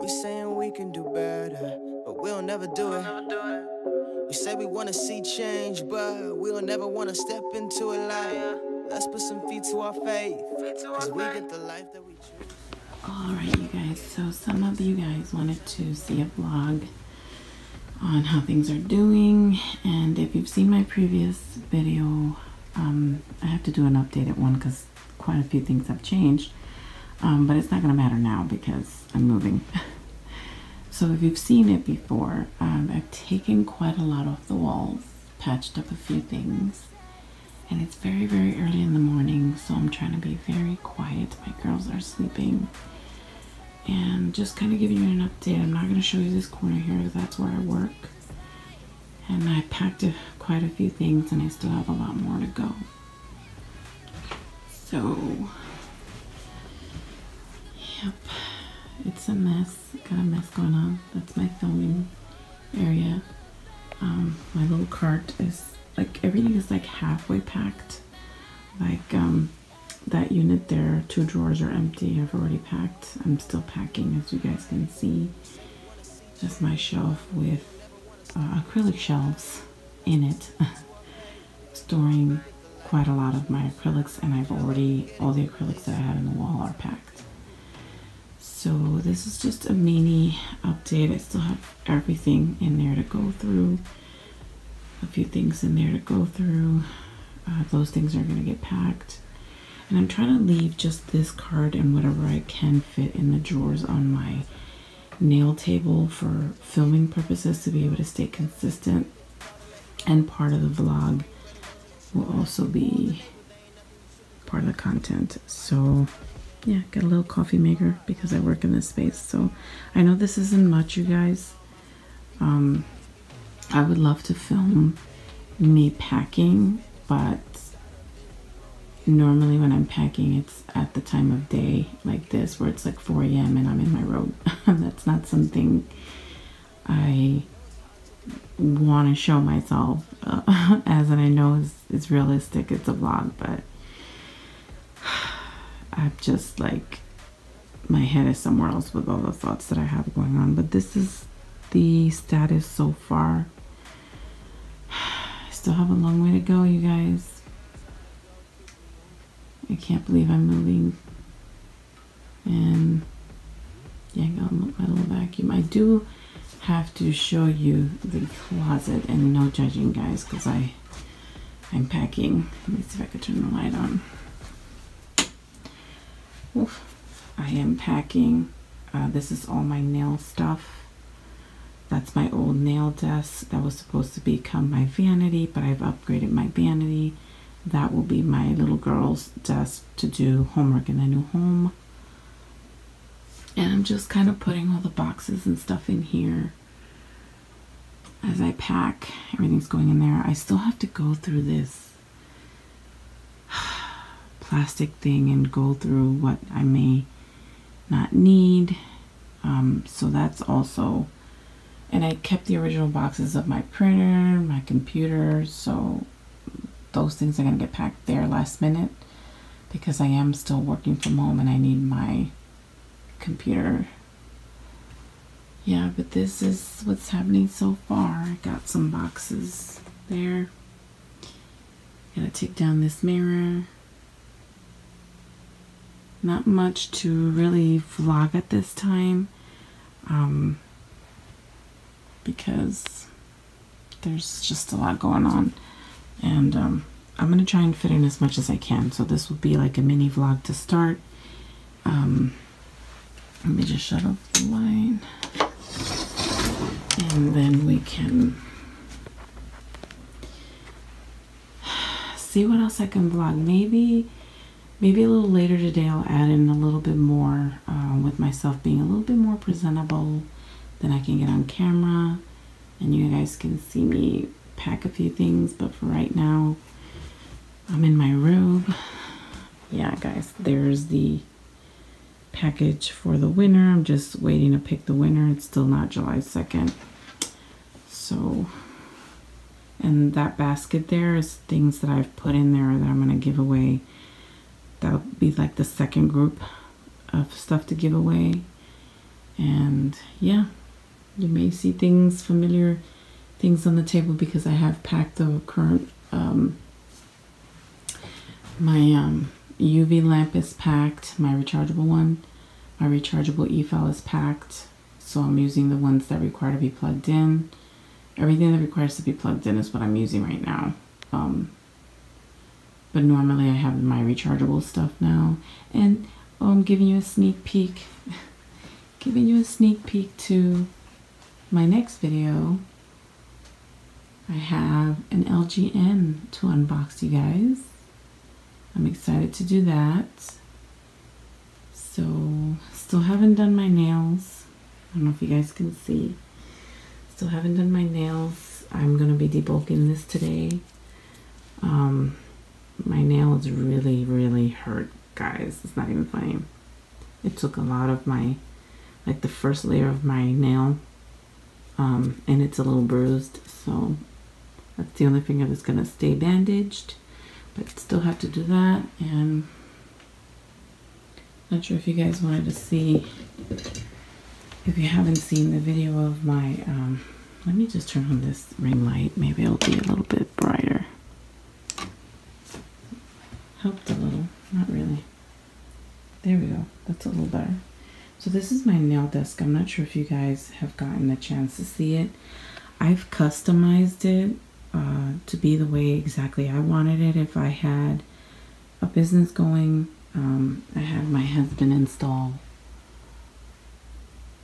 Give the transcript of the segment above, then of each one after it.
We saying we can do better, but we'll never do it. We say we wanna see change, but we'll never wanna step into it like. Let's put some feet to our faith, cause we get the life that we choose. Alright, you guys, so some of you guys wanted to see a vlog on how things are doing, and if you've seen my previous video, um, I have to do an updated one because quite a few things have changed, um, but it's not going to matter now because I'm moving. so if you've seen it before, um, I've taken quite a lot off the walls, patched up a few things, and it's very, very early in the morning, so I'm trying to be very quiet. My girls are sleeping and just kind of giving you an update. I'm not going to show you this corner here because that's where I work. And I packed a, quite a few things and I still have a lot more to go. So, yep, it's a mess. Got a mess going on. That's my filming area. Um, my little cart is like everything is like halfway packed. Like um, that unit there, two drawers are empty. I've already packed. I'm still packing as you guys can see. Just my shelf with uh, acrylic shelves in it, storing quite a lot of my acrylics and I've already, all the acrylics that I had in the wall are packed. So this is just a mini update. I still have everything in there to go through. A few things in there to go through. Uh, those things are going to get packed. And I'm trying to leave just this card and whatever I can fit in the drawers on my nail table for filming purposes to be able to stay consistent. And part of the vlog will also be part of the content. So yeah, got a little coffee maker because I work in this space. So I know this isn't much, you guys. Um, I would love to film me packing, but normally when I'm packing, it's at the time of day like this where it's like 4 a.m. and I'm in my robe. That's not something I want to show myself uh, as and I know it's, is realistic. It's a vlog, but I'm just like my head is somewhere else with all the thoughts that I have going on. But this is the status so far. I still have a long way to go, you guys. I can't believe I'm moving. And yeah, I got my little vacuum. I do have to show you the closet and no judging guys because I I'm packing. Let me see if I could turn the light on. Oof. I am packing. Uh, this is all my nail stuff. That's my old nail desk that was supposed to become my vanity, but I've upgraded my vanity that will be my little girl's desk to do homework in the new home. And I'm just kind of putting all the boxes and stuff in here as I pack. Everything's going in there. I still have to go through this plastic thing and go through what I may not need. Um, so that's also, and I kept the original boxes of my printer, my computer, so those things are going to get packed there last minute because I am still working from home and I need my computer. Yeah, but this is what's happening so far. I got some boxes there. Gotta take down this mirror. Not much to really vlog at this time. Um, because there's just a lot going on. And um, I'm gonna try and fit in as much as I can. So this will be like a mini vlog to start. Um, let me just shut off the line. And then we can see what else I can vlog. Maybe maybe a little later today I'll add in a little bit more uh, with myself being a little bit more presentable than I can get on camera and you guys can see me pack a few things, but for right now, I'm in my robe. Yeah, guys, there's the package for the winner. I'm just waiting to pick the winner. It's still not July 2nd. So, and that basket there is things that I've put in there that I'm going to give away. That'll be like the second group of stuff to give away. And yeah, you may see things, familiar things on the table because I have packed the current, um, my um, UV lamp is packed, my rechargeable one. My rechargeable e-file is packed, so I'm using the ones that require to be plugged in. Everything that requires to be plugged in is what I'm using right now. Um, but normally I have my rechargeable stuff now. And oh, I'm giving you a sneak peek, giving you a sneak peek to my next video. I have an LGN to unbox you guys. I'm excited to do that. So, still haven't done my nails. I don't know if you guys can see. Still haven't done my nails. I'm going to be debulking this today. Um, my nail is really, really hurt, guys. It's not even funny. It took a lot of my, like the first layer of my nail, um, and it's a little bruised. So that's the only finger that's going to stay bandaged. But still have to do that. And not sure if you guys wanted to see, if you haven't seen the video of my, um, let me just turn on this ring light. Maybe it'll be a little bit brighter. Helped a little, not really. There we go, that's a little better. So this is my nail desk. I'm not sure if you guys have gotten a chance to see it. I've customized it uh, to be the way exactly I wanted it. If I had a business going, um, I had my husband install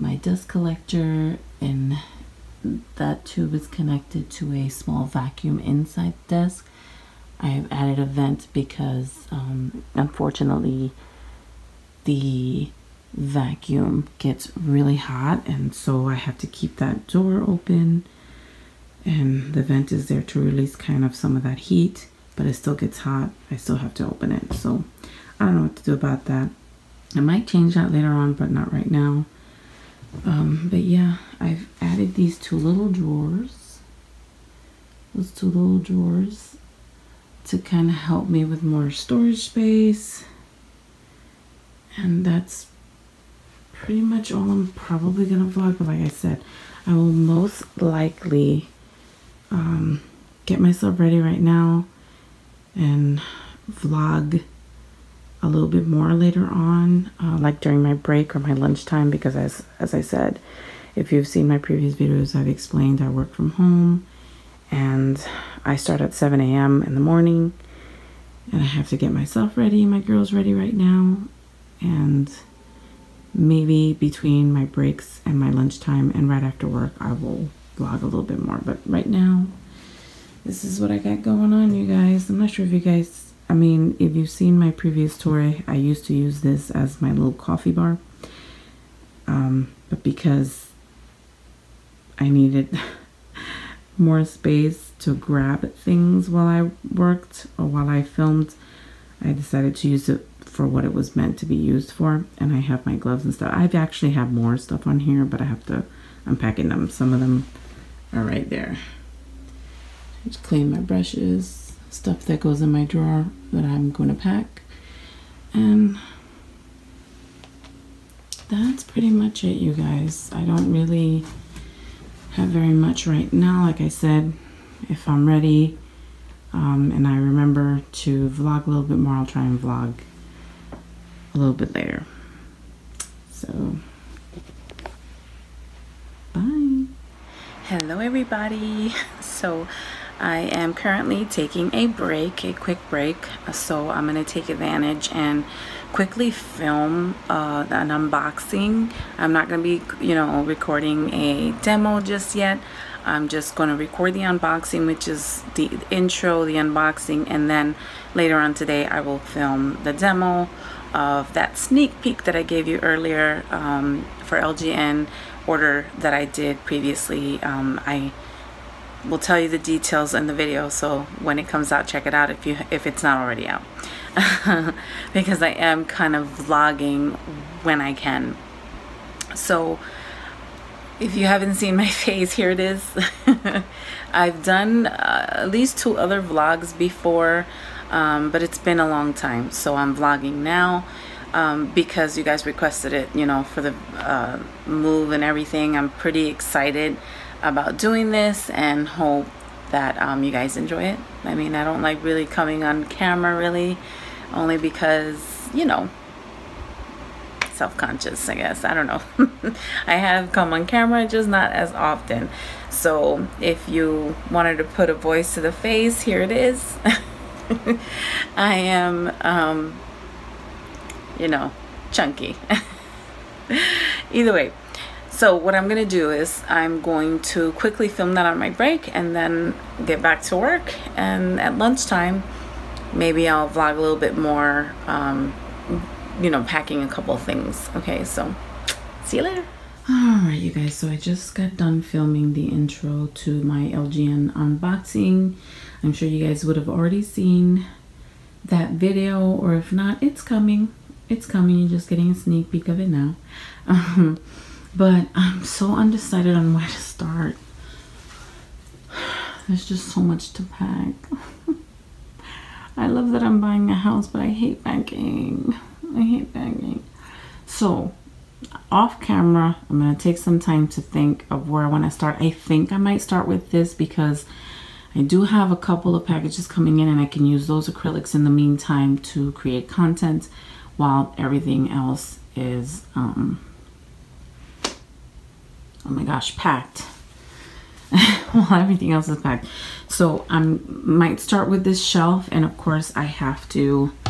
my dust collector and that tube is connected to a small vacuum inside the desk I have added a vent because um, unfortunately the vacuum gets really hot and so I have to keep that door open. And the vent is there to release kind of some of that heat but it still gets hot. I still have to open it so I don't know what to do about that. I might change that later on but not right now. Um, but yeah I've added these two little drawers. Those two little drawers to kind of help me with more storage space. And that's pretty much all I'm probably going to vlog. But like I said, I will most likely um, get myself ready right now and vlog a little bit more later on, uh, like during my break or my lunchtime, because as, as I said, if you've seen my previous videos, I've explained I work from home and I start at 7 a.m. in the morning and I have to get myself ready, my girls ready right now, and maybe between my breaks and my lunchtime and right after work, I will vlog a little bit more. But right now, this is what I got going on, you guys. I'm not sure if you guys, I mean, if you've seen my previous tour, I used to use this as my little coffee bar. Um, but because I needed more space to grab things while I worked or while I filmed, I decided to use it for what it was meant to be used for. And I have my gloves and stuff. I've actually have more stuff on here, but I have to unpacking them. Some of them are right there. Just clean my brushes, stuff that goes in my drawer that I'm going to pack. And that's pretty much it, you guys. I don't really have very much right now. Like I said, if I'm ready um, and I remember to vlog a little bit more, I'll try and vlog a little bit later. So, bye. Hello, everybody. So, I am currently taking a break, a quick break. So, I'm going to take advantage and quickly film uh, an unboxing. I'm not going to be, you know, recording a demo just yet. I'm just going to record the unboxing, which is the intro, the unboxing, and then later on today I will film the demo of that sneak peek that I gave you earlier um, for LGN order that I did previously. Um, I will tell you the details in the video, so when it comes out, check it out if you if it's not already out. because I am kind of vlogging when I can. So if you haven't seen my face, here it is. I've done uh, at least two other vlogs before, um, but it's been a long time. So I'm vlogging now. um, because you guys requested it, you know, for the uh, move and everything. I'm pretty excited about doing this and hope that um, you guys enjoy it. I mean, I don't like really coming on camera really, only because, you know, self-conscious I guess. I don't know. I have come on camera just not as often. So if you wanted to put a voice to the face here it is. I am um, you know chunky. Either way so what I'm gonna do is I'm going to quickly film that on my break and then get back to work and at lunchtime maybe I'll vlog a little bit more um, you know, packing a couple things. Okay, so see you later. Alright, you guys, so I just got done filming the intro to my LGN unboxing. I'm sure you guys would have already seen that video, or if not, it's coming. It's coming. You're just getting a sneak peek of it now. But I'm so undecided on where to start. There's just so much to pack. I love that I'm buying a house, but I hate packing. I hate banging. So, off camera, I'm going to take some time to think of where I want to start. I think I might start with this because I do have a couple of packages coming in and I can use those acrylics in the meantime to create content while everything else is, um, oh my gosh, packed. well, everything else is packed. So I might start with this shelf and of course I have to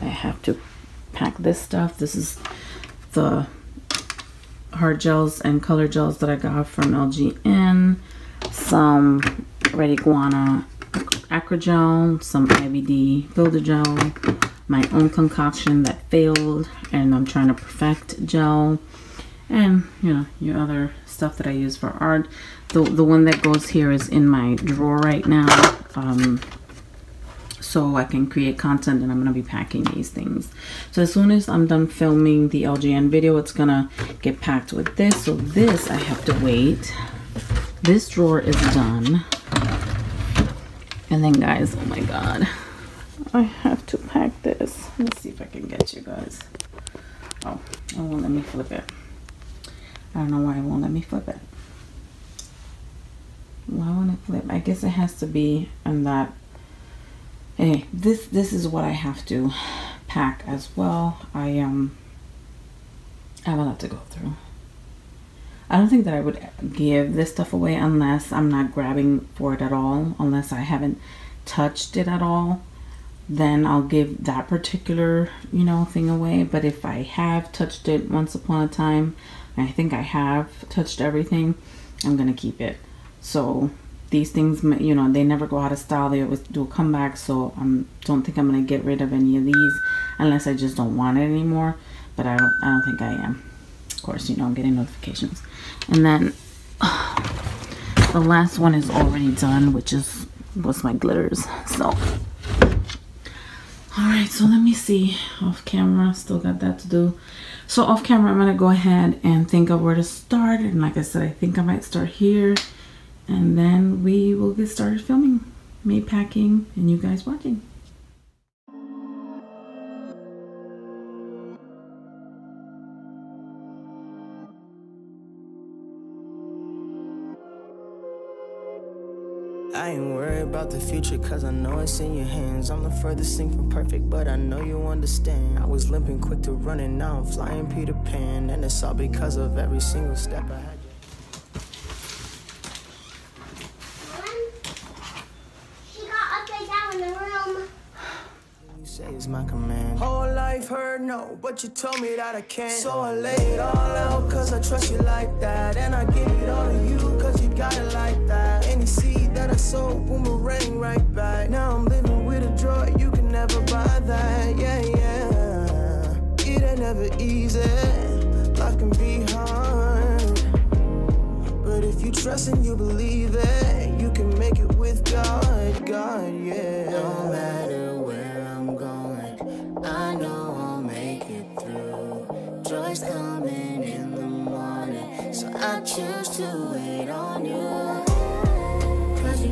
I have to pack this stuff. This is the hard gels and color gels that I got from LGN. Some Red Iguana Acrogel, some IBD Builder Gel, my own concoction that failed, and I'm trying to perfect gel, and you know, your other stuff that I use for art. The, the one that goes here is in my drawer right now. Um, so I can create content and I'm to be packing these things. So as soon as I'm done filming the LGN video, it's to get packed with this. So this I have to wait. This drawer is done. And then guys, oh my God, I have to pack this. Let's see if I can get you guys. Oh, won't let me flip it. I don't know why it won't let me flip it. Why won't it flip? I guess it has to be on that Hey, this this is what I have to pack as well. I um I have a lot to go through. I don't think that I would give this stuff away unless I'm not grabbing for it at all, unless I haven't touched it at all. Then I'll give that particular, you know, thing away. But if I have touched it once upon a time, I think I have touched everything, I'm going to keep it. So these things, you know, they never go out of style. They always do a comeback. So I don't think I'm going to get rid of any of these unless I just don't want it anymore. But I don't, I don't think I am. Of course, you know, I'm getting notifications. And then the last one is already done, which is was my glitters. So, all right. So let me see off camera. Still got that to do. So off camera, I'm going to go ahead and think of where to start. And like I said, I think I might start here and then we will get started filming me packing and you guys watching about the future cause I know it's in your hands I'm the furthest thing from perfect but I know you understand I was limping quick to running now I'm flying Peter Pan And it's all because of every single step I had you. You say is my command. Whole life heard no, but you told me that I can't. So I lay it all out, cause I trust you like that. And I give it all to you, cause you got it like that. Any seed that I sow, boomerang right back. Now I'm living with a joy, you can never buy that. Yeah, yeah. It ain't never easy, life can be hard. But if you trust and you believe it, you can make it with God, God, yeah. No matter where I'm going, I know I'll make it through. joy's coming in the morning. So I choose to wait on you.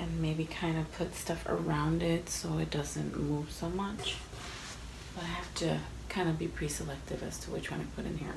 and maybe kind of put stuff around it so it doesn't move so much. But I have to kind of be pre-selective as to which one I put in here.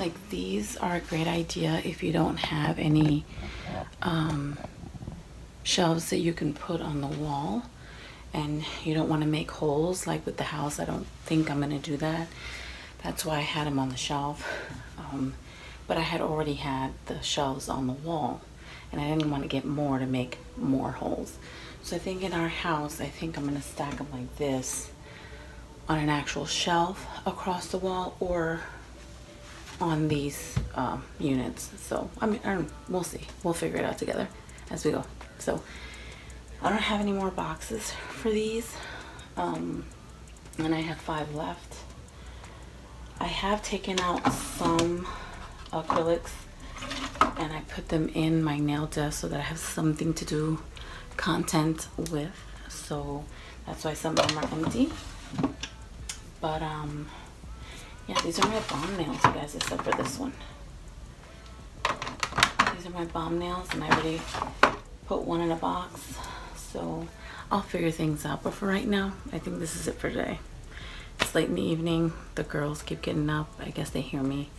Like these are a great idea if you don't have any um, shelves that you can put on the wall and you don't want to make holes like with the house. I don't think I'm going to do that. That's why I had them on the shelf. Um, but I had already had the shelves on the wall and I didn't want to get more to make more holes. So I think in our house, I think I'm going to stack them like this on an actual shelf across the wall or on these um, units. So I mean, I we'll see. We'll figure it out together as we go. So I don't have any more boxes for these, um, and I have five left. I have taken out some acrylics and I put them in my nail desk so that I have something to do content with. So that's why some of them are empty. But um, yeah, these are my bomb nails, you guys, except for this one. These are my bomb nails, and I already put one in a box. So I'll figure things out. But for right now, I think this is it for today. It's late in the evening. The girls keep getting up. I guess they hear me.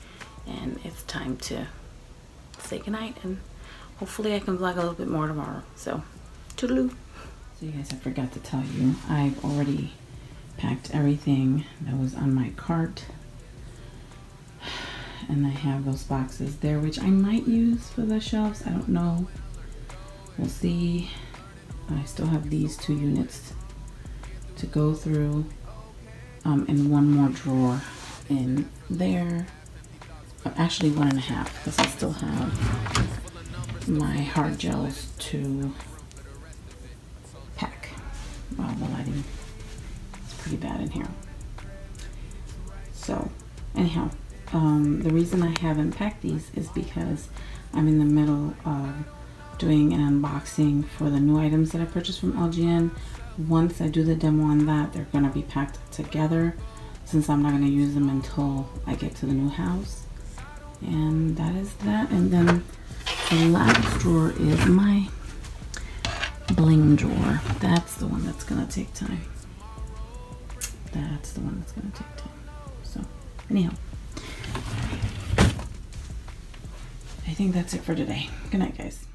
And it's time to say goodnight. And hopefully I can vlog a little bit more tomorrow. So, toodaloo. So you guys, I forgot to tell you, I've already packed everything that was on my cart and I have those boxes there which I might use for the shelves. I don't know. We'll see. I still have these two units to go through um, and one more drawer in there. Uh, actually one and a half because I still have my hard gels to pack. Wow the lighting is pretty bad in here. So anyhow um, the reason I haven't packed these is because I'm in the middle of doing an unboxing for the new items that I purchased from LGN. Once I do the demo on that, they're going to be packed together since I'm not going to use them until I get to the new house. And that is that. And then the last drawer is my bling drawer. That's the one that's going to take time. That's the one that's going to take time. So, anyhow. I think that's it for today. Good night, guys.